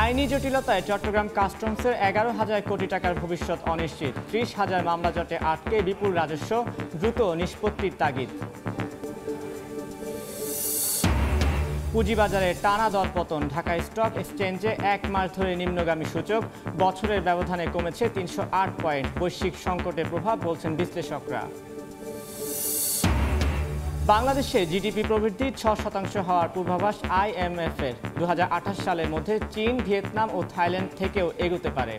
আইনি জটিলতায় চট্টগ্রাম কাস্টমসের এগারো হাজার কোটি টাকার ভবিষ্যৎ অনিশ্চিত। ত্রিশ হাজার মামলা জটে আটকে বিপুল রাজস্ব, দ্রুত নিষ্পত্তির তাগিদ। পুঁজিবাজারে টানা দরপতন ঢাকা স্টক এক্সচেঞ্জে এক মাস ধরে নিম্নগামী সূচক, বছরের ব্যবধানে কমেছে তিনশো আট পয়েন্ট। বৈশ্বিক সংকটের প্রভাব বলছেন বিশ্লেষকরা। বাংলাদেশে জিডিপি প্রবৃদ্ধি ছ শতাংশ হওয়ার পূর্বাভাস আইএমএফ এর দু হাজার আঠাশ সালের মধ্যে চীন, ভিয়েতনাম ও থাইল্যান্ড থেকেও এগোতে পারে।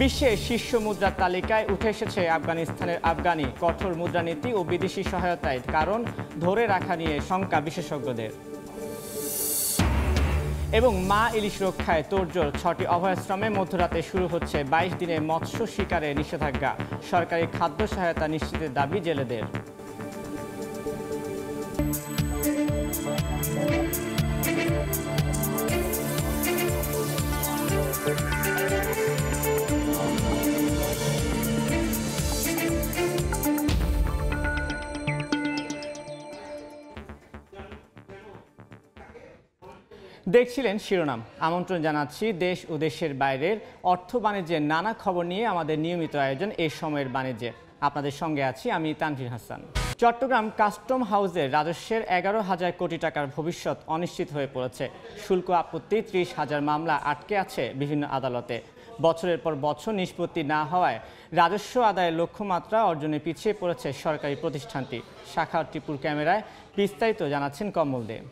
বিশ্বের শীর্ষ মুদ্রার তালিকায় উঠে এসেছে আফগানিস্তানের আফগানি। কঠোর মুদ্রানীতি ও বিদেশি সহায়তায়, কারণ ধরে রাখা নিয়ে শঙ্কা বিশেষজ্ঞদের। এবং মা ইলিশ রক্ষায় তোড়জোড় ছটি অভয়াশ্রমে মধ্যরাতে শুরু হচ্ছে বাইশ দিনে মৎস্য শিকারে নিষেধাজ্ঞা। সরকারি খাদ্য সহায়তা নিশ্চিতের দাবি জেলেদের। দেখছিলেন শিরোনাম। আমন্ত্রণ জানাচ্ছি দেশ ও দেশের বাইরের অর্থ বাণিজ্যের নানা খবর নিয়ে আমাদের নিয়মিত আয়োজন এই সময়ের বাণিজ্যে। আপনাদের সঙ্গে আছি আমি তানভীর হাসান। চট্টগ্রাম কাস্টম হাউসের রাজস্বের এগারো হাজার কোটি টাকার ভবিষ্যৎ অনিশ্চিত হয়ে পড়েছে। শুল্ক আপত্তি, ত্রিশ হাজার মামলা আটকে আছে বিভিন্ন আদালতে। বছরের পর বছর নিষ্পত্তি না হওয়ায় রাজস্ব আদায়ের লক্ষ্যমাত্রা অর্জনে পিছিয়ে পড়েছে সরকারি প্রতিষ্ঠানটি। শাখা টিপুর ক্যামেরায় বিস্তারিত জানাচ্ছেন কমল দেব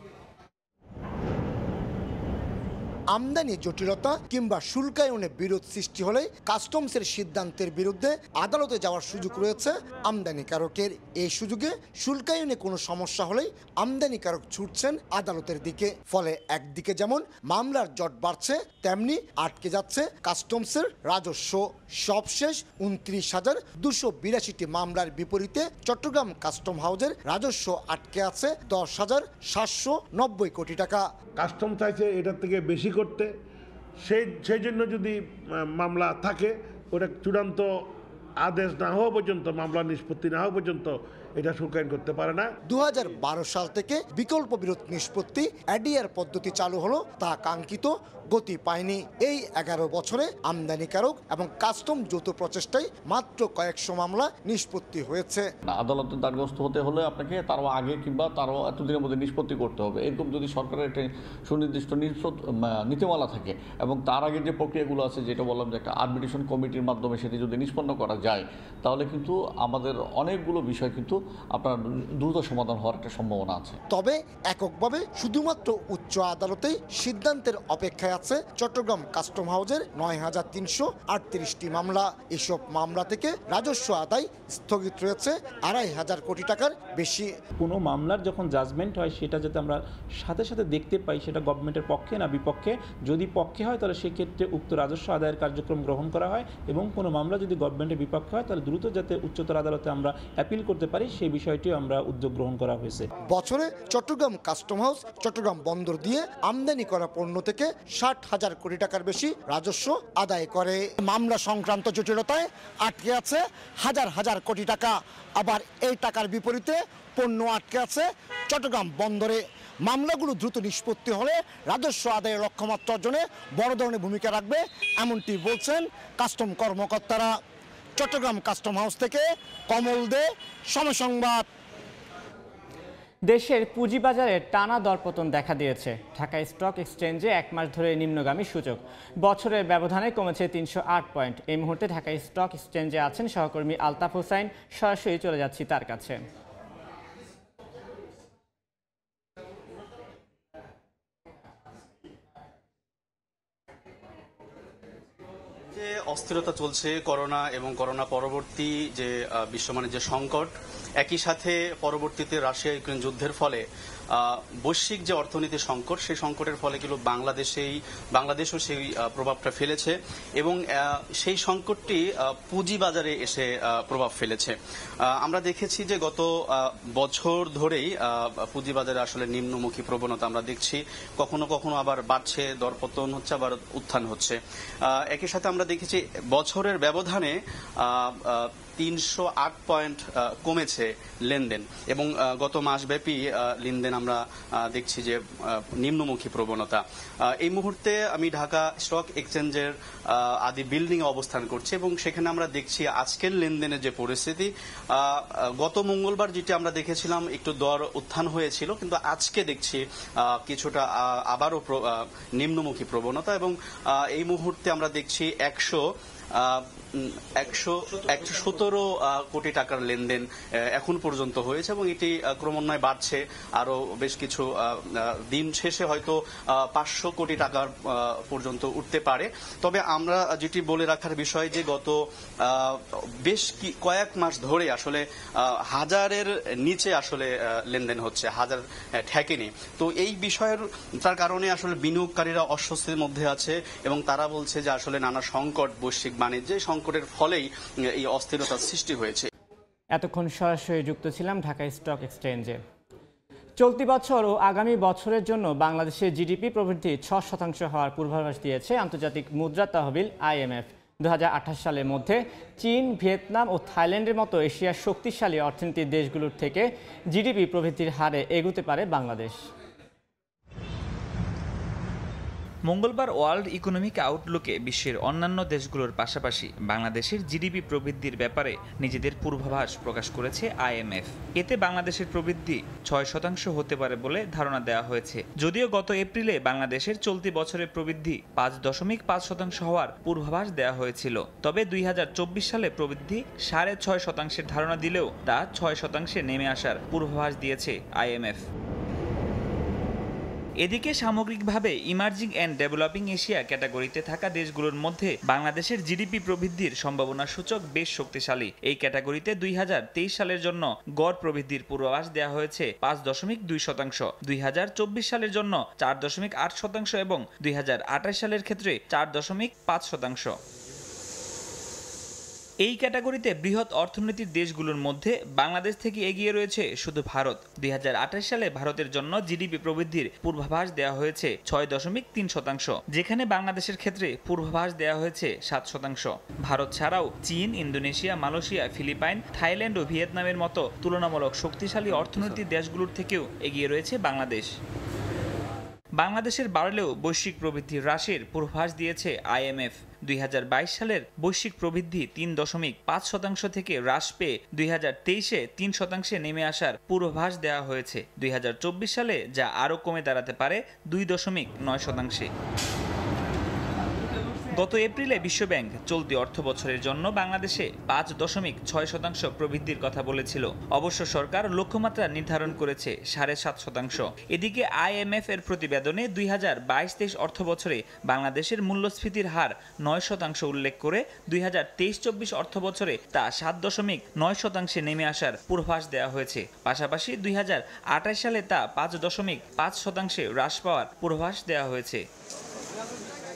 আমদানি জটিলতা কিংবা শুল্কায়নে বিরোধ সৃষ্টি হলে কাস্টমসের সিদ্ধান্তের বিরুদ্ধে আদালতে যাওয়ার সুযোগ রয়েছে আমদানিকারকের। এই সুযোগে শুল্কায়নে কোনো সমস্যা হলেই আমদানিকারক ছুটছেন আদালতের দিকে। ফলে একদিকে যেমন মামলার জট বাড়ছে, তেমনি আটকে যাচ্ছে কাস্টমসের রাজস্ব। সবশেষ উনত্রিশ হাজার দুশো বিরাশিটি মামলার বিপরীতে চট্টগ্রাম কাস্টম হাউসের রাজস্ব আটকে আছে দশ হাজার সাতশো নব্বই কোটি টাকা। কাস্টম চাইছে এটার থেকে বেশি করতে, সেই সেই জন্য যদি মামলা থাকে, ওটা চূড়ান্ত আদেশ না হওয়া পর্যন্ত, মামলা নিষ্পত্তি না হওয়া পর্যন্ত এটা শুল্কায়ন করতে পারে না। দু হাজার বারো সাল থেকে বিকল্প বিরোধ নিষ্পত্তি অ্যাডিয়ার পদ্ধতি চালু হলো তা কাঙ্ক্ষিত গতি পায়নি। এই এগারো বছরে আমদানিকারক এবং কাস্টম যৌথ প্রচেষ্টায় মাত্র কয়েকশো মামলা নিষ্পত্তি হয়েছে। না, আদালতের দ্বারস্থ হতে হলে আপনাকে তারও আগে কিংবা তারও এতদিনের মধ্যে নিষ্পত্তি করতে হবে। এরকম যদি সরকারের একটা সুনির্দিষ্ট নীতিমালা থাকে এবং তার আগে যে প্রক্রিয়াগুলো আছে যেটা বললাম যে একটা আরবিট্রেশন কমিটির মাধ্যমে সেটি যদি নিষ্পন্ন করা যায় তাহলে কিন্তু আমাদের অনেকগুলো বিষয় কিন্তু আপনার দ্রুত সমাধান হওয়ার একটা সম্ভাবনা আছে। তবে এককভাবে শুধুমাত্র উচ্চ আদালতেই সিদ্ধান্তের অপেক্ষায় আছে চট্টগ্রাম কাস্টম হাউসের নয় হাজার তিনশো আটত্রিশটি মামলা। এসব মামলা থেকে রাজস্ব আদায় স্থগিত রয়েছে আড়াই হাজার কোটি টাকার বেশি। কোনো মামলার যখন জাজমেন্ট হয় সেটা যাতে আমরা সাথে সাথে দেখতে পাই সেটা গভর্নমেন্টের পক্ষে না বিপক্ষে। যদি পক্ষে হয় তাহলে সেক্ষেত্রে উক্ত রাজস্ব আদায়ের কার্যক্রম গ্রহণ করা হয় এবং কোনো মামলা যদি গভর্নমেন্টের বিপক্ষে হয় তাহলে দ্রুত যাতে উচ্চতর আদালতে আমরা অ্যাপিল করতে পারি সেই বিষয়টিও আমরা উদ্যোগ গ্রহণ করা হয়েছে। বছরে চট্টগ্রাম কাস্টম হাউস, চট্টগ্রাম বন্দর দিয়ে আমদানি করা পণ্য থেকে ষাট হাজার কোটি টাকার বেশি রাজস্ব আদায় করে। মামলা সংক্রান্ত জটিলতায় আটকে আছে হাজার হাজার কোটি টাকা। আবার এই টাকার বিপরীতে পণ্য আটকে আছে চট্টগ্রাম বন্দরে। মামলাগুলো দ্রুত নিষ্পত্তি হলে রাজস্ব আদায়ের লক্ষ্যমাত্রা অর্জনে বড় ধরনের ভূমিকা রাখবে, এমনটি বলছেন কাস্টম কর্মকর্তারা। চট্টগ্রাম কাস্টম হাউস থেকে কমল দে, সময় সংবাদ। দেশের পুঁজিবাজারে টানা দরপতন দেখা দিয়েছে। ঢাকা স্টক এক্সচেঞ্জে এক মাস ধরে নিম্নগামী সূচক। বছরের ব্যবধানে কমেছে তিনশো আট পয়েন্ট। এই মুহূর্তে ঢাকা স্টক এক্সচেঞ্জে আছেন সহকর্মী আলতাফ হোসাইন। সরাসরি চলে যাচ্ছি তার কাছে যে অস্থিরতা চলছে করোনা এবং করোনা পরবর্তী যে বিশ্বমানের যে সংকট একই সাথে পরবর্তীতে রাশিয়া ইউক্রেন যুদ্ধের ফলে বৈশ্বিক যে অর্থনীতি সংকট, সেই সংকটের ফলে কিন্তু বাংলাদেশেই, বাংলাদেশও সেই প্রভাবটা ফেলেছে এবং সেই সংকটটি পুঁজিবাজারে এসে প্রভাব ফেলেছে। আমরা দেখেছি যে গত বছর ধরেই পুঁজিবাজারে আসলে নিম্নমুখী প্রবণতা আমরা দেখছি। কখনো কখনো আবার বাড়ছে, দরপতন হচ্ছে, আবার উত্থান হচ্ছে। একই সাথে আমরা দেখেছি বছরের ব্যবধানে তিনশো আট পয়েন্ট কমেছে লেনদেন। এবং গত মাসব্যাপী লেনদেন আমরা দেখছি যে নিম্নমুখী প্রবণতা। এই মুহূর্তে আমি ঢাকা স্টক এক্সচেঞ্জের আদি বিল্ডিং অবস্থান করছি এবং সেখানে আমরা দেখছি আজকের লেনদেনের যে পরিস্থিতি গত মঙ্গলবার যেটি আমরা দেখেছিলাম, একটু দর উত্থান হয়েছিল, কিন্তু আজকে দেখছি কিছুটা আবারও নিম্নমুখী প্রবণতা এবং এই মুহূর্তে আমরা দেখছি একশো একশো একশো সতেরো কোটি টাকার লেনদেন এখন পর্যন্ত হয়েছে এবং এটি ক্রমান্বয়ে বাড়ছে। আরও বেশ কিছু দিন শেষে হয়তো পাঁচশো কোটি টাকার পর্যন্ত উঠতে পারে। তবে আমরা যেটি বলে রাখার বিষয় যে গত বেশ কি, কয়েক মাস ধরে আসলে হাজারের নিচে আসলে লেনদেন হচ্ছে, হাজার ঠেকেনি। তো এই বিষয়ের, তার কারণে আসলে বিনিয়োগকারীরা অস্বস্তির মধ্যে আছে এবং তারা বলছে যে আসলে নানা সংকট, বৈশ্বিক বাণিজ্যে এই সংকটের ফলেই এই অস্থিরতার সৃষ্টি হয়েছে। এতক্ষণ সরাসরি যুক্ত ছিলাম ঢাকা স্টক এক্সচেঞ্জে। চলতি বছর ও আগামী বছরের জন্য বাংলাদেশের জিডিপি প্রবৃদ্ধি ছ শতাংশ হওয়ার পূর্বাভাস দিয়েছে আন্তর্জাতিক মুদ্রা তহবিল আইএমএফ। দু হাজার আঠাশ সালের মধ্যে চীন, ভিয়েতনাম ও থাইল্যান্ডের মতো এশিয়ার শক্তিশালী অর্থনীতির দেশগুলোর থেকে জিডিপি প্রবৃদ্ধির হারে এগুতে পারে বাংলাদেশ। মঙ্গলবার ওয়ার্ল্ড ইকোনমিক আউটলুকে বিশ্বের অন্যান্য দেশগুলোর পাশাপাশি বাংলাদেশের জিডিপি প্রবৃদ্ধির ব্যাপারে নিজেদের পূর্বাভাস প্রকাশ করেছে আইএমএফ। এতে বাংলাদেশের প্রবৃদ্ধি ছয় শতাংশ হতে পারে বলে ধারণা দেওয়া হয়েছে। যদিও গত এপ্রিলে বাংলাদেশের চলতি বছরের প্রবৃদ্ধি পাঁচ দশমিক পাঁচ শতাংশ হওয়ার পূর্বাভাস দেওয়া হয়েছিল। তবে দুই হাজার চব্বিশ সালে প্রবৃদ্ধি সাড়ে ছয় শতাংশের ধারণা দিলেও তা ছয় শতাংশে নেমে আসার পূর্বাভাস দিয়েছে আইএমএফ। এদিকে সামগ্রিকভাবে ইমার্জিং অ্যান্ড ডেভেলপিং এশিয়া ক্যাটাগরিতে থাকা দেশগুলোর মধ্যে বাংলাদেশের জিডিপি প্রবৃদ্ধির সম্ভাবনা সূচক বেশ শক্তিশালী। এই ক্যাটাগরিতে দুই হাজার তেইশ সালের জন্য গড় প্রবৃদ্ধির পূর্বাভাস দেওয়া হয়েছে পাঁচ দশমিক দুই শতাংশ, দুই হাজার চব্বিশ সালের জন্য চার দশমিক আট শতাংশ এবং দুই হাজার আঠাশ সালের ক্ষেত্রে চার দশমিক পাঁচ শতাংশ। এই ক্যাটাগরিতে বৃহৎ অর্থনীতির দেশগুলোর মধ্যে বাংলাদেশ থেকে এগিয়ে রয়েছে শুধু ভারত। দুই হাজার আঠাশ সালে ভারতের জন্য জিডিপি প্রবৃদ্ধির পূর্বাভাস দেওয়া হয়েছে ছয় দশমিক তিন শতাংশ, যেখানে বাংলাদেশের ক্ষেত্রে পূর্বাভাস দেওয়া হয়েছে সাত শতাংশ। ভারত ছাড়াও চীন, ইন্দোনেশিয়া, মালয়েশিয়া, ফিলিপাইন, থাইল্যান্ড ও ভিয়েতনামের মতো তুলনামূলক শক্তিশালী অর্থনীতির দেশগুলোর থেকেও এগিয়ে রয়েছে বাংলাদেশ। বাংলাদেশের বাড়লেও বৈশ্বিক প্রবৃদ্ধি হ্রাসের পূর্বাভাস দিয়েছে আইএমএফ। দুই হাজার বাইশ সালের বৈশ্বিক প্রবৃদ্ধি তিন দশমিক পাঁচ শতাংশ থেকে হ্রাস পেয়ে দুই হাজার তেইশে তিন শতাংশে নেমে আসার পূর্বাভাস দেওয়া হয়েছে। দুই হাজার চব্বিশ সালে যা আরও কমে দাঁড়াতে পারে দুই দশমিক নয় শতাংশে। গত এপ্রিলে বিশ্বব্যাংক চলতি অর্থ বছরের জন্য বাংলাদেশে পাঁচ দশমিক ছয় শতাংশ প্রবৃদ্ধির কথা বলেছিল। অবশ্য সরকার লক্ষ্যমাত্রা নির্ধারণ করেছে সাড়ে সাত শতাংশ। এদিকে আইএমএফ এর প্রতিবেদনে দুই হাজার বাইশ তেইশ অর্থ বছরে বাংলাদেশের মূল্যস্ফীতির হার নয় শতাংশ উল্লেখ করে দুই হাজার তেইশ চব্বিশ অর্থ বছরে তা সাত দশমিক নয় শতাংশে নেমে আসার পূর্বাভাস দেওয়া হয়েছে। পাশাপাশি দুই হাজার আঠাশ সালে তা পাঁচ দশমিক পাঁচ শতাংশে হ্রাস পাওয়ার পূর্বাভাস দেওয়া হয়েছে।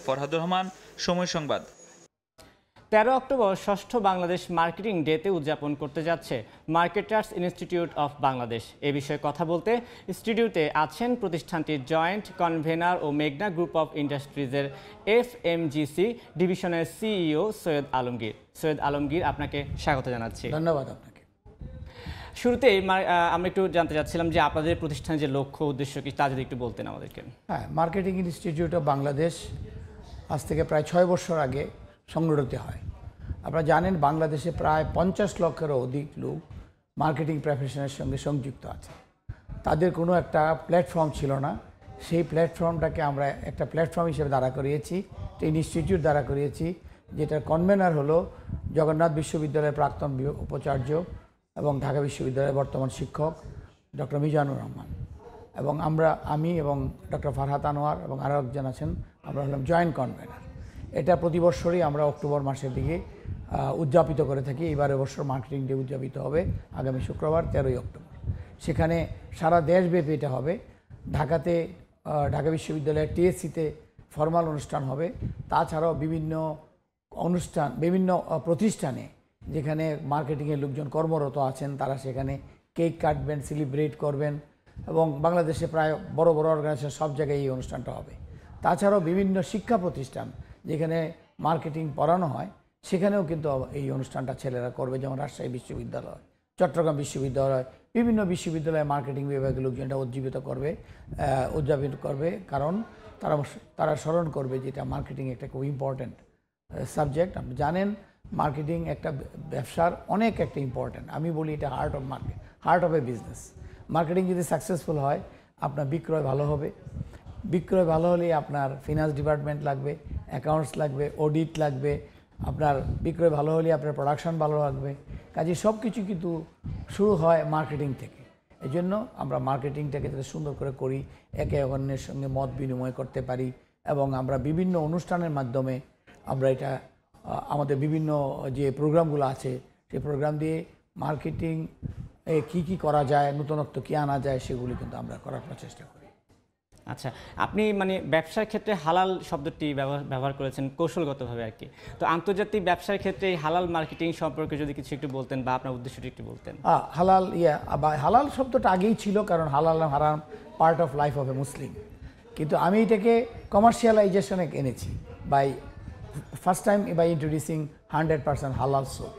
ফরহাদুর রহমান সময় সংবাদ। তেরো অক্টোবর ষষ্ঠ বাংলাদেশ মার্কেটিং ডেতে উদযাপন করতে যাচ্ছে মার্কেটার্স ইনস্টিটিউট অফ বাংলাদেশ। এ বিষয়ে কথা বলতে স্টুডিওতে আছেন প্রতিষ্ঠানটির জয়েন্ট কনভেনার ও মেঘনা গ্রুপ অফ ইন্ডাস্ট্রিজের এফ এমজিসি ডিভিশনের সিইও সৈয়দ আলমগীর। সৈয়দ আলমগীর আপনাকে স্বাগত জানাচ্ছি। ধন্যবাদ আপনাকে। শুরুতেই আমরা একটু জানতে চাচ্ছিলাম যে আপনাদের প্রতিষ্ঠানের যে লক্ষ্য উদ্দেশ্য কি তা যদি একটু বলতেন আমাদেরকে। হ্যাঁ মার্কেটিং ইনস্টিটিউট অফ বাংলাদেশ আজ থেকে প্রায় ছয় বছর আগে সংগঠিত হয়। আপনারা জানেন বাংলাদেশে প্রায় পঞ্চাশ লক্ষেরও অধিক লোক মার্কেটিং প্রফেশনের সঙ্গে সংযুক্ত আছে। তাদের কোনো একটা প্ল্যাটফর্ম ছিল না। সেই প্ল্যাটফর্মটাকে আমরা একটা প্ল্যাটফর্ম হিসেবে দাঁড়া করিয়েছি, একটা ইনস্টিটিউট দাঁড়া করিয়েছি, যেটার কনভেনার হলো জগন্নাথ বিশ্ববিদ্যালয়ের প্রাক্তন উপাচার্য এবং ঢাকা বিশ্ববিদ্যালয়ের বর্তমান শিক্ষক ডক্টর মিজানুর রহমান। এবং আমরা, আমি এবং ডক্টর ফারহাত আনোয়ার এবং আরও একজন আছেন আমরা হলাম জয়েন্ট কনভেনার। এটা প্রতি বছরই আমরা অক্টোবর মাসের দিকে উদযাপিত করে থাকি। এবারে বছর মার্কেটিং ডে উদযাপিত হবে আগামী শুক্রবার, তেরোই অক্টোবর। সেখানে সারা দেশব্যাপী এটা হবে। ঢাকাতে ঢাকা বিশ্ববিদ্যালয়ের টিএসসিতে ফর্মাল অনুষ্ঠান হবে। তাছাড়াও বিভিন্ন অনুষ্ঠান, বিভিন্ন প্রতিষ্ঠানে যেখানে মার্কেটিংয়ের লোকজন কর্মরত আছেন, তারা সেখানে কেক কাটবেন, সেলিব্রেট করবেন এবং বাংলাদেশে প্রায় বড় বড় অর্গানাইজেশন সব জায়গায় এই অনুষ্ঠানটা হবে। তাছাড়াও বিভিন্ন শিক্ষা প্রতিষ্ঠান যেখানে মার্কেটিং পড়ানো হয়, সেখানেও কিন্তু এই অনুষ্ঠানটা ছেলেরা করবে, যেমন রাজশাহী বিশ্ববিদ্যালয়, চট্টগ্রাম বিশ্ববিদ্যালয়, বিভিন্ন বিশ্ববিদ্যালয় মার্কেটিং বিভাগের লোকজন এটা উজ্জীবিত করবে উদযাপিত করবে। কারণ তারা তারা স্মরণ করবে যে এটা মার্কেটিং একটা খুব ইম্পর্ট্যান্ট সাবজেক্ট আপনি জানেন, মার্কেটিং একটা ব্যবসার অনেক একটা ইম্পর্ট্যান্ট আমি বলি এটা heart of market heart of a business marketing যদি সাকসেসফুল হয়, আপনার বিক্রয় ভালো হবে। বিক্রয় ভালো হলে আপনার ফিনান্স ডিপার্টমেন্ট লাগবে অ্যাকাউন্টস লাগবে অডিট লাগবে, আপনার বিক্রয় ভালো হলে আপনার প্রোডাকশন ভালো লাগবে। কাজে সব কিছু কিন্তু শুরু হয় মার্কেটিং থেকে। এই জন্য আমরা মার্কেটিংটাকে যাতে সুন্দর করে করি, একে অন্যের সঙ্গে মত বিনিময় করতে পারি এবং আমরা বিভিন্ন অনুষ্ঠানের মাধ্যমে আমরা এটা আমাদের বিভিন্ন যে প্রোগ্রামগুলো আছে, সেই প্রোগ্রাম দিয়ে মার্কেটিং এ কী কী করা যায়, নতুনত্ব কী আনা যায়, সেগুলি কিন্তু আমরা করার প্রচেষ্টা করি। আচ্ছা আপনি মানে ব্যবসার ক্ষেত্রে হালাল শব্দটি ব্যবহার করেছেন কৌশলগতভাবে আর কি। তো আন্তর্জাতিক ব্যবসার ক্ষেত্রে হালাল মার্কেটিং সম্পর্কে যদি কিছু একটু বলতেন বা আপনার উদ্দেশ্যটি একটু বলতেন। হালাল, ইয়া, বা হালাল শব্দটা আগেই ছিল কারণ হালাল হারাম part of life of a Muslim কিন্তু আমি এটাকে কমার্শিয়ালাইজেশনে এনেছি by first time by introducing hundred percent halal soap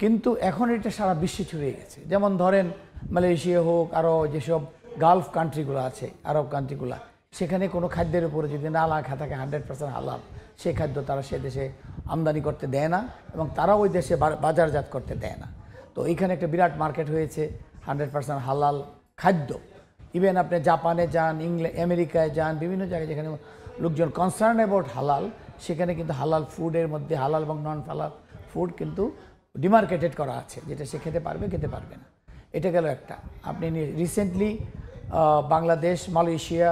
কিন্তু এখন এটা সারা বিশ্বে ছড়িয়ে গেছে। যেমন ধরেন মালয়েশিয়া হোক, আরও যেসব গালফ কান্ট্রিগুলো আছে, আরব কান্ট্রিগুলো, সেখানে কোনো খাদ্যের উপরে যদি না লেখা থাকে হান্ড্রেড পার্সেন্ট হালাল। সেই খাদ্য তারা সে দেশে আমদানি করতে দেয় না এবং তারা ওই দেশে বাজারজাত করতে দেয় না। তো এইখানে একটা বিরাট মার্কেট হয়েছে হান্ড্রেড পার্সেন্ট হালাল খাদ্য। ইভেন আপনি জাপানে যান ইংল্যান্ড আমেরিকায় যান, বিভিন্ন জায়গায় যেখানে লোকজন কনসার্ন অ্যাবাউট হালাল, সেখানে কিন্তু হালাল ফুডের মধ্যে হালাল এবং নন হালাল ফুড কিন্তু ডিমার্কেটেড করা আছে, যেটা সে খেতে পারবে খেতে পারবে না। এটা গেল একটা। আপনি রিসেন্টলি বাংলাদেশ, মালয়েশিয়া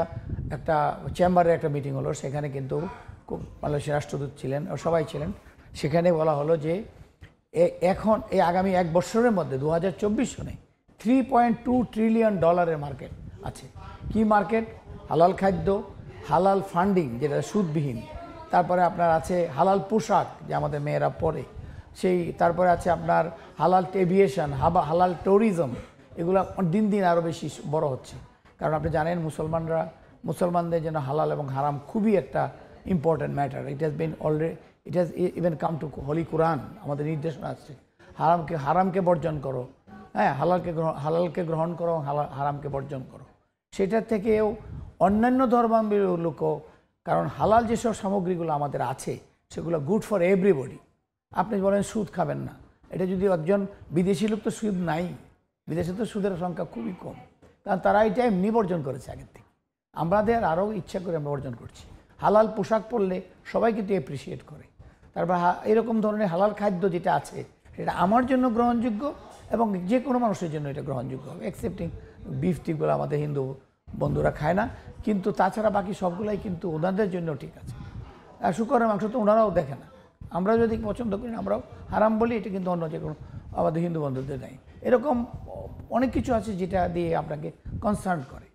একটা চেম্বারের একটা মিটিং হলো। সেখানে কিন্তু খুব মালয়েশিয়া রাষ্ট্রদূত ছিলেন, ও সবাই ছিলেন। সেখানে বলা হলো যে এখন এই আগামী এক বছরের মধ্যে দু হাজার চব্বিশ সনে থ্রি পয়েন্ট টু ট্রিলিয়ন ডলারের মার্কেট আছে। কি মার্কেট হালাল খাদ্য, হালাল ফান্ডিং যেটা সুদবিহীন। তারপরে আপনার আছে হালাল পোশাক, যে আমাদের মেয়েরা পরে। সেই তারপরে আছে আপনার হালাল এভিয়েশন হাবা, হালাল ট্যুরিজম এগুলো দিন দিন আরও বেশি বড় হচ্ছে। কারণ আপনি জানেন মুসলমানরা, মুসলমানদের জন্য হালাল এবং হারাম খুবই একটা important matter it has been already it has even come to holy Quran আমাদের নির্দেশনা আছে। হারামকে হারামকে বর্জন করো। হ্যাঁ হালালকে হালালকে গ্রহণ করো হারামকে বর্জন করো। সেটার থেকেও অন্যান্য ধর্মাবলম্বী লোকও, কারণ হালাল যেসব সামগ্রীগুলো আমাদের আছে, সেগুলো গুড ফর এভরিবডি আপনি বলেন সুদ খাবেন না। এটা যদি একজন বিদেশি লোক তো সুদ নাই। বিদেশে তো সুদের সংখ্যা খুবই কম। কারণ তারা এটা এমনি বর্জন করেছে আগের থেকে। আমাদের আরও ইচ্ছা করে আমরা অর্জন করছি। হালাল পোশাক পরলে সবাই কিন্তু অ্যাপ্রিসিয়েট করে। তারপর এরকম ধরনের হালাল খাদ্য যেটা আছে, সেটা আমার জন্য গ্রহণযোগ্য এবং যে কোনো মানুষের জন্য এটা গ্রহণযোগ্য হবে। অ্যাকসেপ্টিং বিফ টিকগুলো আমাদের হিন্দু বন্ধুরা খায় না। কিন্তু তাছাড়া বাকি সবগুলাই কিন্তু ওনাদের জন্য ঠিক আছে। আর শুকরের মাংস তো ওনারাও দেখে না। আমরা যদি পছন্দ করি না, আমরাও হারাম বলি, এটা কিন্তু অন্য যে কোনো আমাদের হিন্দু বন্ধুদের নেই এরকম অনেক কিছু আছে যেটা দিয়ে আপনাকে কনসার্ন করে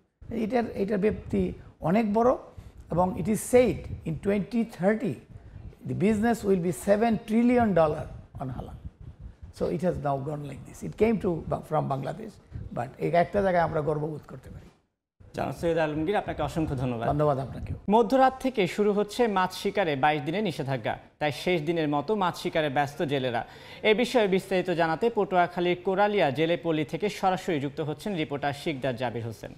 এটার এটার ব্যক্তি অনেক বড় এবং it is said in twenty thirty the business will be 7 trillion dollar on halal. So it has now gone like this. It came to from Bangladesh but এই একটা জায়গায় আমরা গর্ববোধ করতে পারি জানাব সৈয়দ আলমগীর আপনাকে অসংখ্য ধন্যবাদ। ধন্যবাদ আপনাকে মধ্যরাত থেকে শুরু হচ্ছে মাছ শিকারে বাইশ দিনের নিষেধাজ্ঞা তাই শেষ দিনের মতো মাছ শিকারে ব্যস্ত জেলেরা। এ বিষয়ে বিস্তারিত জানাতে পটুয়াখালীর কোরালিয়া জেলে পল্লী থেকে সরাসরি যুক্ত হচ্ছেন রিপোর্টার শিকদার জাবির হোসেন।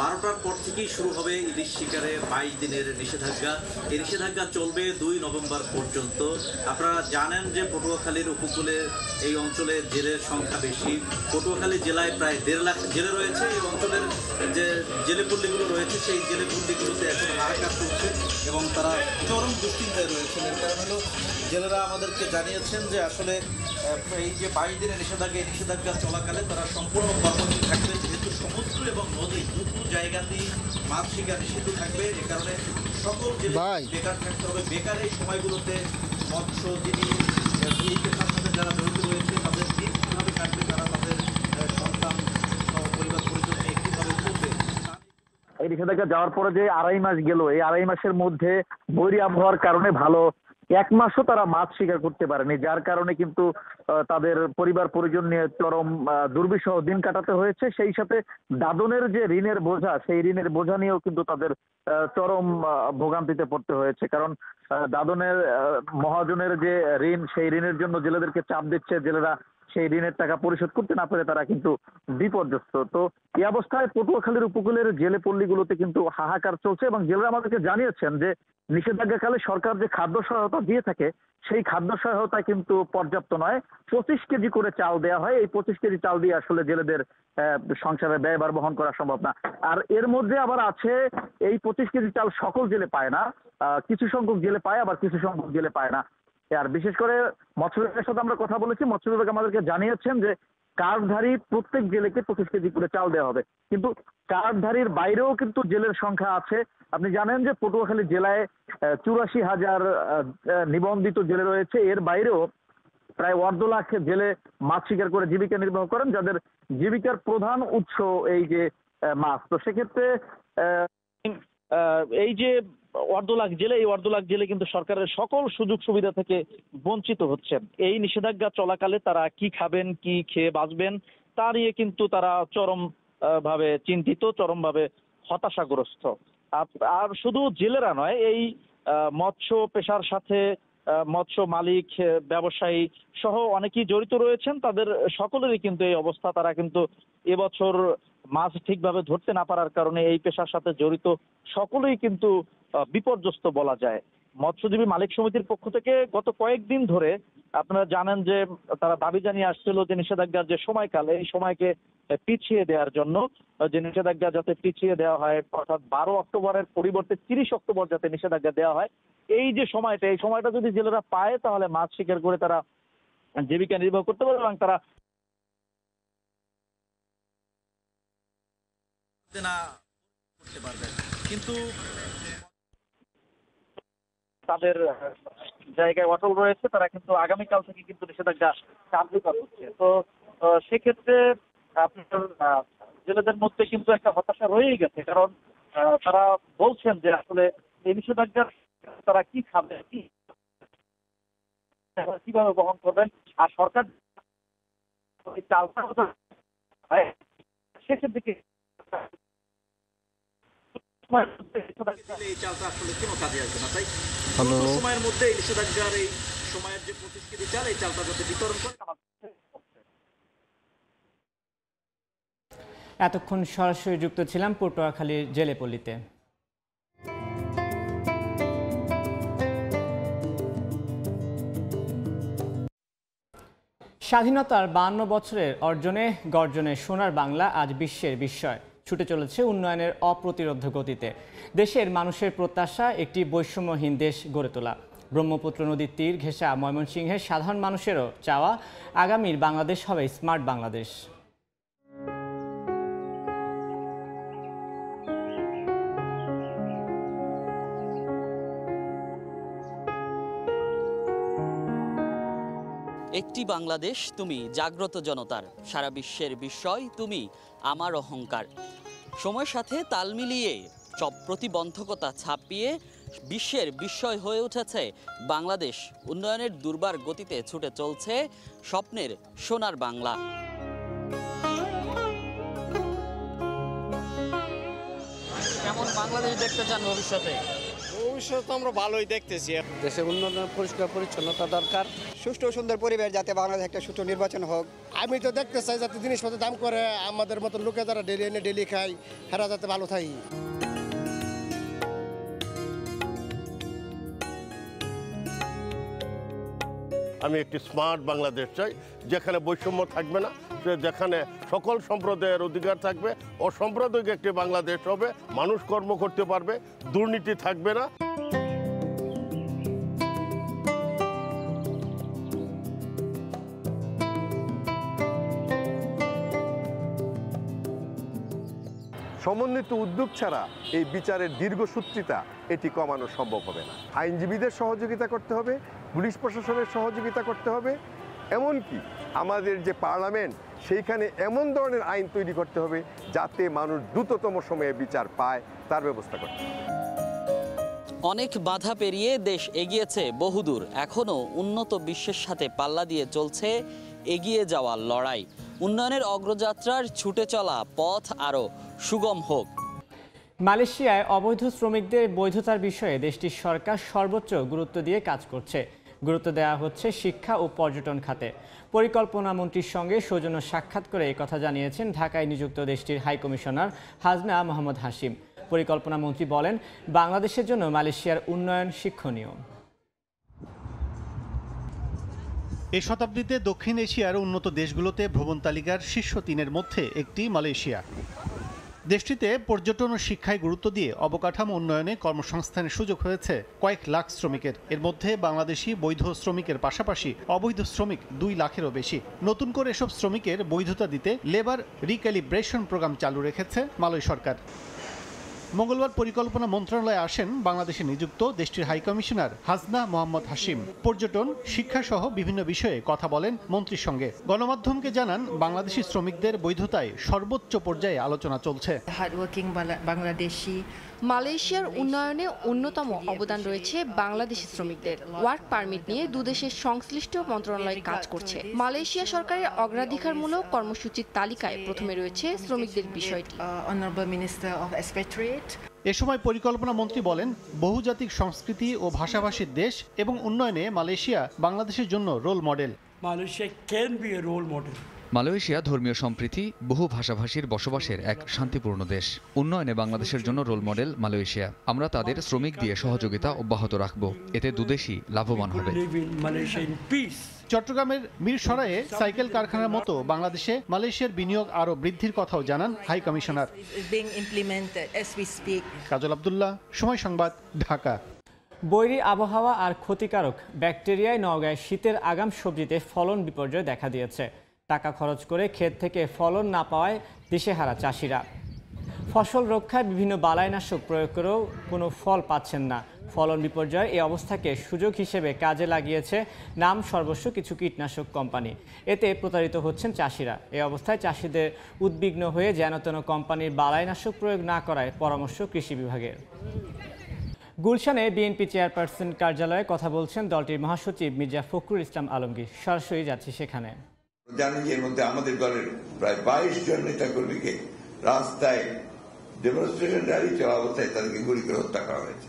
বারোটার পর থেকেই শুরু হবে ইলিশ শিকারে বাইশ দিনের নিষেধাজ্ঞা। এই নিষেধাজ্ঞা চলবে দুই নভেম্বর পর্যন্ত। আপনারা জানেন যে পটুয়াখালীর উপকূলে এই অঞ্চলে জেলের সংখ্যা বেশি। পটুয়াখালী জেলায় প্রায় দেড় লাখ জেলে রয়েছে। এই অঞ্চলের যে জেলেপল্লিগুলো রয়েছে, সেই জেলেপল্লিগুলোতে এখন হারাকাত চলছে এবং তারা চরম দুশ্চিন্তায় রয়েছেন। এর কারণ হলো জেলেরা আমাদেরকে জানিয়েছেন যে আসলে এই যে বাইশ দিনের নিষেধাজ্ঞা নিষেধাজ্ঞা চলাকালে তারা সম্পূর্ণ কর্মসূচি থাকবে। যেহেতু সমুদ্র এবং নদী জায়গাতেই মাছ শিকার নিষিদ্ধ থাকবে। এ কারণে সকল বেকার থাকতে হবে। বেকার এই সময়গুলোতে মৎস্যজীবী এই পেশার সাথে যারা জড়িত রয়েছে তাদের দিন কীভাবে কাটবে তারা তাদের সন্তান পরিবার কীভাবে চলবে এই নিষেধাজ্ঞা যাওয়ার পরে যে আড়াই মাস গেল এই আড়াই মাসের মধ্যে বৈরী আবহাওয়ার কারণে ভালো এক মাসও তারা মাছ শিকার করতে পারেনি, যার কারণে কিন্তু তাদের পরিবার পরিজন নিয়ে চরম দুর্বিষহ দিন কাটাতে হয়েছে। সেই সাথে দাদনের যে ঋণের বোঝা, সেই ঋণের বোঝা নিয়েও কিন্তু তাদের চরম ভোগান্তিতে পড়তে হয়েছে। কারণ দাদনের মহাজনের যে ঋণ, সেই ঋণের জন্য জেলেদেরকে চাপ দিচ্ছে। জেলেরা সেই ঋণের টাকা পরিশোধ করতে না পারে তারা কিন্তু বিপর্যস্ত। তো এই অবস্থায় পটুয়াখালীর উপকূলের জেলে পল্লীগুলোতে কিন্তু হাহাকার চলছে এবং জেলেরা আমাদেরকে জানিয়েছেন যে নিষেধাজ্ঞাকালে সরকার যে খাদ্য সহায়তা দিয়ে থাকে, সেই খাদ্য সহায়তা কিন্তু পর্যাপ্ত নয়। পঁচিশ কেজি করে চাল দেওয়া হয়। এই পঁচিশ কেজি চাল দিয়ে আসলে জেলেদের সংসারে ব্যয়বার বহন করা সম্ভব না। আর এর মধ্যে আবার আছে, এই পঁচিশ কেজি চাল সকল জেলে পায় না। কিছু সংখ্যক জেলে পায়, আবার কিছু সংখ্যক জেলে পায় না। আর বিশেষ করে মৎস্য বিভাগের সাথে আমরা কথা বলেছি মৎস্য বিভাগ আমাদেরকে জানিয়েছেন যে কার্ডধারী প্রত্যেক জেলেকে পঁচিশ কেজি করে চাল দেওয়া হবে। কিন্তু কার্ডধারীর বাইরেও কিন্তু জেলের সংখ্যা আছে। আপনি জানেন যে পটুয়াখালী জেলায় চুরাশি হাজার নিবন্ধিত জেলে রয়েছে। এর বাইরেও প্রায় অর্ধ লাখ জেলে মাছ শিকার করে জীবিকা নির্বাহ করেন, যাদের জীবিকার প্রধান উৎস এই যে মাছ। তো সেক্ষেত্রে এই যে অর্ধ লাখ জেলে, এই অর্ধ লাখ জেলে কিন্তু সরকারের সকল সুযোগ সুবিধা থেকে বঞ্চিত হচ্ছেন। এই নিষেধাজ্ঞা চলাকালে তারা কি খাবেন, কি খেয়ে বাঁচবেন, তা নিয়ে কিন্তু তারা চরম ভাবে চিন্তিত, চরম ভাবে হতাশাগ্রস্ত। আর শুধু জেলেরা নয়, এই মৎস্য পেশার সাথে মৎস্য মালিক ব্যবসায়ী সহ অনেকেই জড়িত রয়েছেন। তাদের সকলেরই কিন্তু এই অবস্থা। তারা কিন্তু এবছর মাছ ঠিকভাবে ধরতে না পারার কারণে এই পেশার সাথে জড়িত সকলেই কিন্তু বিপর্যস্ত বলা যায়। মৎস্যজীবী মালিক সমিতির পক্ষ থেকে গত কয়েকদিন ধরে আপনারা জানেন যে, তারা দাবি জানিয়ে আসছিল যে নিষেধাজ্ঞার যে সময়কাল, এই সময়কে পিছিয়ে দেওয়ার জন্য, যে নিষেধাজ্ঞা যাতে পিছিয়ে দেওয়া হয়, অর্থাৎ বারো অক্টোবরের পরিবর্তে তিরিশ অক্টোবর যাতে নিষেধাজ্ঞা দেওয়া হয়, এই যে সময়টা, এই সময়টা যদি জেলেরা পায়, তাহলে মাছ শিকার করে তারা জীবিকা নির্বাহ করতে পারবে এবং তারা না করতে পারবে। কিন্তু তাদের জায়গায় অটল রয়েছে, তারা কিন্তু আগামীকাল থেকে কিন্তু নিষেধাজ্ঞা কার্যকর হচ্ছে তো সেক্ষেত্রে আপনার জেলেদের মধ্যে কিন্তু একটা হতাশা রয়েই গেছে। কারণ তারা বলছেন যে আসলে এই নিষেধাজ্ঞার তারা কি খাবে, কি কীভাবে বহন করবেন? আর সরকার এই চালটা হয়, শেষের দিকে এই চালটা আসলে কোনো কাজে আসবে না তাই এতক্ষণ সরাসরি যুক্ত ছিলাম পটুয়াখালীর জেলেপল্লিতে। স্বাধীনতার বান্ন বছরের অর্জনে গর্জনে সোনার বাংলা আজ বিশ্বের বিস্ময়। ছুটে চলেছে উন্নয়নের অপ্রতিরোধ গতিতে। দেশের মানুষের প্রত্যাশা একটি বৈষম্যহীন দেশ গড়ে তোলা। ব্রহ্মপুত্র নদীর তীর ঘেঁষা ময়মনসিংহের সাধারণ মানুষেরও চাওয়া, আগামীর বাংলাদেশ হবে স্মার্ট বাংলাদেশ। একটি বাংলাদেশ তুমি, জাগ্রত জনতার। সারা বিশ্বের বিস্ময়, তুমি আমার অহংকার। সময়ের সাথে তাল মিলিয়ে সব প্রতিবন্ধকতা ছাপিয়ে বিশ্বের বিস্ময় হয়ে উঠেছে। বাংলাদেশ উন্নয়নের দুর্বার গতিতে ছুটে চলছে স্বপ্নের সোনার বাংলা। কেমন বাংলাদেশ দেখতে চান ভবিষ্যতে? ভবিষ্যৎ তো আমরা ভালোই দেখতেছি। দেশের উন্নয়ন পরিষ্কার পরিচ্ছন্নতা দরকার। সুষ্ঠু ও সুন্দর পরিবেশ যাতে বাংলাদেশ একটা সুষ্ঠু নির্বাচন হোক। আমি তো দেখতে চাই যাতে জিনিসপত্রের দাম করে আমাদের মতো লোকে যারা ডেলি এনে ডেলি খাই হেরা যাতে ভালো থাকি। আমি একটি স্মার্ট বাংলাদেশ চাই, যেখানে বৈষম্য থাকবে না যেখানে সকল সম্প্রদায়ের অধিকার থাকবে, অসাম্প্রদায়িক একটি বাংলাদেশ হবে, মানুষ কর্ম করতে পারবে, দুর্নীতি থাকবে না। সমন্বিত উদ্যোগ ছাড়া এই বিচারের দীর্ঘসূত্রিতা এটি কমানো সম্ভব হবে না। আইনজীবীদের সহযোগিতা করতে হবে, পুলিশ প্রশাসনের সহযোগিতা করতে হবে, এমনকি আমাদের যে পার্লামেন্ট, সেইখানে এমন ধরনের আইন তৈরি করতে হবে যাতে মানুষ দ্রুততম সময়ে বিচার পায়, তার ব্যবস্থা করতে হবে। অনেক বাধা পেরিয়ে দেশ এগিয়েছে বহুদূর। এখনও উন্নত বিশ্বের সাথে পাল্লা দিয়ে চলছে এগিয়ে যাওয়ার লড়াই। উন্নয়নের অগ্রযাত্রার ছুটে চলা পথ আরও সুগম হোক। মালয়েশিয়ায় অবৈধ শ্রমিকদের বৈধতার বিষয়ে দেশটির সরকার সর্বোচ্চ গুরুত্ব দিয়ে কাজ করছে। গুরুত্ব দেওয়া হচ্ছে শিক্ষা ও পর্যটন খাতে। পরিকল্পনা মন্ত্রীর সঙ্গে সৌজন্য সাক্ষাৎ করে কথা জানিয়েছেন ঢাকায় নিযুক্ত দেশটির হাইকমিশনার হাজনা মোহাম্মদ হাসিম পরিকল্পনা মন্ত্রী বলেন বাংলাদেশের জন্য মালয়েশিয়ার উন্নয়ন শিক্ষণীয়। এ শতাব্দীতে দক্ষিণ এশিয়ার উন্নত দেশগুলোতে ভ্রমণ তালিকার শীর্ষ তিনের মধ্যে একটি মালয়েশিয়া। দেশটিতে পর্যটন ও শিক্ষায় গুরুত্ব দিয়ে অবকাঠামো উন্নয়নে কর্মসংস্থানের সুযোগ হয়েছে কয়েক লাখ শ্রমিকের। এর মধ্যে বাংলাদেশি বৈধ শ্রমিকের পাশাপাশি অবৈধ শ্রমিক দুই লাখেরও বেশি। নতুন করে এসব শ্রমিকের বৈধতা দিতে লেবার রিক্যালিব্রেশন প্রোগ্রাম চালু রেখেছে মালয় সরকার। মঙ্গলবার পরিকল্পনা মন্ত্রণালয়ে আসেন বাংলাদেশে নিযুক্ত দেশটির হাইকমিশনার হাজনা মোহাম্মদ হাসিম পর্যটন শিক্ষাসহ বিভিন্ন বিষয়ে কথা বলেন মন্ত্রীর সঙ্গে। গণমাধ্যমকে জানান, বাংলাদেশি শ্রমিকদের বৈধতায় সর্বোচ্চ পর্যায়ে আলোচনা চলছে। হার্ডওয়ার্কিং বাংলাদেশি মালয়েশিয়ার উন্নয়নে অন্যতম অবদান রয়েছে বাংলাদেশি শ্রমিকদের। ওয়ার্ক পারমিট নিয়ে দুদেশের সংশ্লিষ্ট মন্ত্রণালয় কাজ করছে। মালয়েশিয়া সরকারের অগ্রাধিকারমূলক কর্মসূচির তালিকায় প্রথমে রয়েছে শ্রমিকদের বিষয়টি। এ সময় পরিকল্পনা মন্ত্রী বলেন বহুজাতিক সংস্কৃতি ও ভাষাভাষীর দেশ এবং উন্নয়নে মালয়েশিয়া বাংলাদেশের জন্য role model Malaysia can be a role model. Malaysia ধর্মীয় সম্প্রীতি বহু ভাষাভাষীর বসবাসের এক শান্তিপূর্ণ দেশ। উন্নয়নে বাংলাদেশের জন্য রোল মডেল মালয়েশিয়া। আমরা তাদের শ্রমিক দিয়ে সহযোগিতা অব্যাহত রাখব। এতে দুদেশই লাভবান হবে. চট্টগ্রামের মিরসরাইয়ে সাইকেল কারখানার মতো বাংলাদেশে মালয়েশিয়ার বিনিয়োগ আরও বৃদ্ধির কথাও জানান হাই কমিশনার. কাজল আবদুল্লাহ সময় সংবাদ ঢাকা। বৈরী আবহাওয়া আর ক্ষতিকারক ব্যাকটেরিয়ায় নওগাঁয় শীতের আগাম সবজিতে ফলন বিপর্যয় দেখা দিয়েছে। টাকা খরচ করে ক্ষেত থেকে ফলন না পাওয়ায় দিশেহারা চাষিরা। ফসল রক্ষায় বিভিন্ন বালাইনাশক প্রয়োগ করেও কোনো ফল পাচ্ছেন না। ফলন বিপর্যয় এই অবস্থাকে সুযোগ হিসেবে কাজে লাগিয়েছে নাম সর্বস্ব কিছু কীটনাশক কোম্পানি। এতে প্রতারিত হচ্ছেন চাষিরা। এই অবস্থায় চাষিদের উদ্বিগ্ন হয়ে যেন তেন কোম্পানির বালাইনাশক প্রয়োগ না করায় পরামর্শ কৃষি বিভাগের। গুলশানে বিএনপি চেয়ারপারসন কার্যালয়ে কথা বলছেন দলটির মহাসচিব মির্জা ফখরুল ইসলাম আলমগীর। সরাসরি যাচ্ছি সেখানে। জানেন যে এর মধ্যে আমাদের দলের প্রায় বাইশ জন নেতা কর্মীকে রাস্তায় ডেমনস্ট্রেশন র্যালি চলা অবস্থায় তাদেরকে গুলি করে হত্যা করা হয়েছে।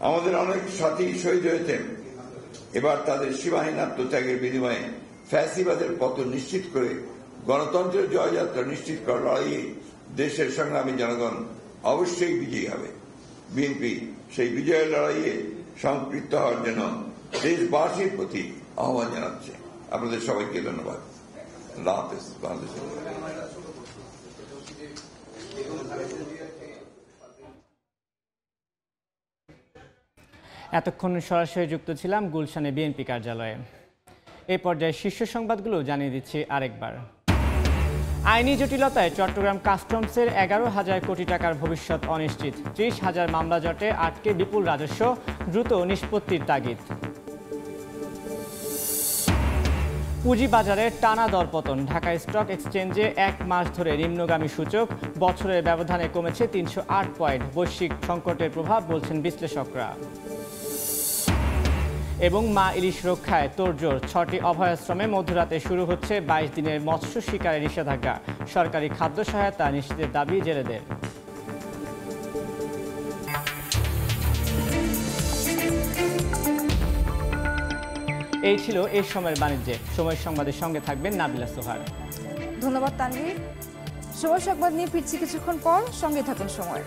আমাদের অনেক সাথী শহীদ হয়েছেন। এবার তাদের সীমাহীন আত্মত্যাগের বিনিময়ে ফ্যাসিবাদের পতন নিশ্চিত করে গণতন্ত্রের জয়যাত্রা নিশ্চিত করার লড়াইয়ে দেশের সংগ্রামী জনগণ অবশ্যই বিজয়ী হবে। বিএনপি সেই বিজয়ের লড়াইয়ে সম্পৃক্ত হওয়ার জন্য দেশবাসীর প্রতি আহ্বান জানাচ্ছে। আপনাদের সবাইকে ধন্যবাদ। আল্লাহ এতক্ষণ সরাসরি যুক্ত ছিলাম গুলশানে বিএনপি কার্যালয়ে। এ পর্যায়ে শীর্ষ সংবাদগুলো জানিয়ে দিচ্ছি আরেকবার। আইনি জটিলতায় চট্টগ্রাম কাস্টমসের এগারো হাজার কোটি টাকার ভবিষ্যৎ অনিশ্চিত। ত্রিশ হাজার মামলা জটে আটকে বিপুল রাজস্ব, দ্রুত নিষ্পত্তির তাগিদ। পুঁজিবাজারে টানা দরপতন। ঢাকা স্টক এক্সচেঞ্জে এক মাস ধরে নিম্নগামী সূচক। বছরের ব্যবধানে কমেছে তিনশো আট পয়েন্ট। বৈশ্বিক সংকটের প্রভাব, বলছেন বিশ্লেষকরা। এবং মা ইলিশ রক্ষায় তোড়জোড়। ছটি অভয়াশ্রমে মধ্যরাতে শুরু হচ্ছে বাইশ দিনের মৎস্য শিকারের নিষেধাজ্ঞা। সরকারি খাদ্য সহায়তা নিশ্চিতের দাবি জেলেদের। এই ছিল এই সময়ের বাণিজ্যে। সময় সংবাদের সঙ্গে থাকবেন নাবিলা সোহার। ধন্যবাদ তানভীর। সময় সংবাদ নিয়ে ফিরছি কিছুক্ষণ পর। সঙ্গে থাকুন সময়।